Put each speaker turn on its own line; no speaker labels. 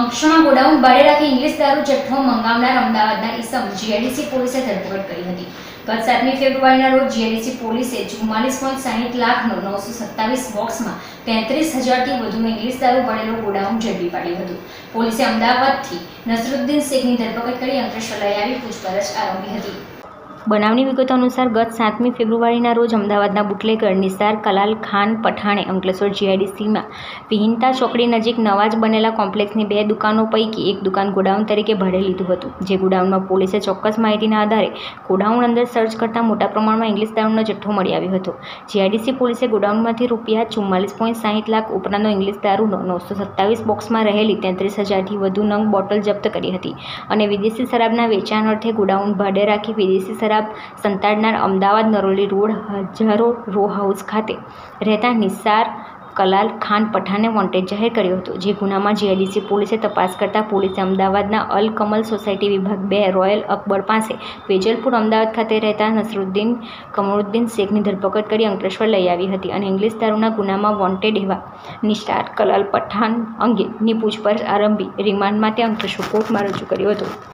અંકશમાં godown ભાડે રાખી English દારૂ જથ્થો મંગાવનાર અમદાવાદના ઈસમ જીઆઈડીસી પોલીસે ધરપકડ કરી હતી. ગત સાતમી ફેબ્રુઆરીના રોજ જીઆઈડીસી પોલીસે ચુમ્માલીસ પોઈન્ટ સાહીઠ લાખનો નવસો સત્તાવીસ બોક્સમાં તેત્રીસ હજારથી વધુનો ઇંગ્લિશ દારૂ ભરેલો ગોડાઉન ઝડપી પાડ્યું હતું. પોલીસે અમદાવાદથી નસરુદ્દીન શેખની ધરપકડ કરી અંકલેશ્વર લઈ આવી પૂછપરછ આરંભી હતી. બનાવની વિગતો અનુસાર ગત સાતમી ફેબ્રુઆરીના રોજ અમદાવાદના બુટલેકર નિસાર, કલાલ ખાન, પઠાણે, અંકલેશ્વર જીઆઈડીસીમાં વિહિનતા ચોકડી નજીક નવા જ બનેલા કોમ્પ્લેક્સની બે દુકાનો પૈકી એક દુકાન ગોડાઉન તરીકે ભાડે લીધું હતું. જે ગોડાઉનમાં પોલીસે ચોક્કસ માહિતીના આધારે ગોડાઉન અંદર સર્ચ કરતાં મોટા પ્રમાણમાં ઇંગ્લિશ દારૂનો જથ્થો મળી આવ્યો હતો. જીઆઈડીસી પોલીસે ગોડાઉનમાંથી રૂપિયા ચુમ્માલીસ પોઈન્ટ સાહીઠ લાખ ઉપરાંતનો ઇંગ્લિશ દારૂનો નવસો સત્તાવીસ બોક્સમાં રહેલી તેત્રીસ હજારથી વધુ નંગ બોટલ જપ્ત કરી હતી અને વિદેશી શરાબના વેચાણ અર્થે ગોડાઉન ભાડે રાખી વિદેશી શરાબ સંતાડનાર અમદાવાદ નરોલી રોડ હજારો રો હાઉસ ખાતે રહેતા નિસાર કલાલ ખાન પઠાને વોન્ટેડ જાહેર કર્યો હતો, જે ગુનામાં જીઆઈડીસી પોલીસે તપાસ કરતા પોલીસે અમદાવાદના અલ કમલ સોસાયટી વિભાગ બે રોયલ અકબર પાસે વેજલપુર અમદાવાદ ખાતે રહેતા નસરુદ્દીન કમરુદ્દીન શેખની ધરપકડ કરી અંકલેશ્વર લઈ આવી હતી અને ઇંગ્લિશ દારૂના ગુનામાં વોન્ટેડ એવા નિષ્ઠાર કલાલ પઠાણ અંગેની પૂછપરછ આરંભી રિમાન્ડ માટે અંકલેશ્વર કોર્ટમાં રજૂ કર્યો હતો.